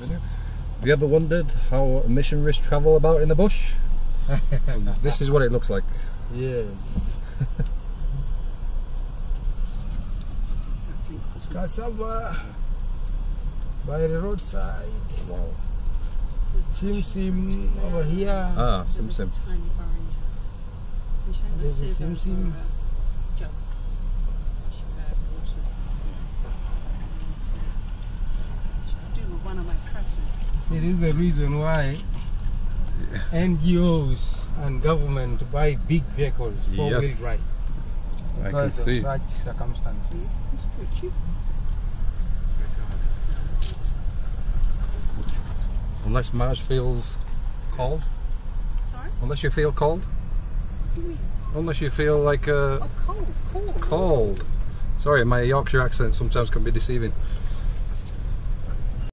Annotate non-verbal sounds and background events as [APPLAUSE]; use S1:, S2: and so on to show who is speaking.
S1: Have you ever wondered how missionaries travel about in the bush? [LAUGHS] this is what it looks like.
S2: Yes. Cassava by the roadside.
S1: Wow.
S2: Sim sim over here.
S1: Ah, sim sim.
S3: Tiny oranges. We should have a
S2: There's a sim
S3: over
S2: sim. It is the reason why NGOs and government buy big vehicles, four wheel
S1: Yes.
S2: drive.
S1: I can
S2: Because of
S1: see.
S2: such circumstances.
S3: It's pretty cheap.
S1: Unless Marge feels cold.
S3: Sorry?
S1: Unless you feel cold.
S3: You?
S1: Unless you feel like uh,
S3: Oh, cold, cold.
S1: cold. Sorry, my Yorkshire accent sometimes can be deceiving.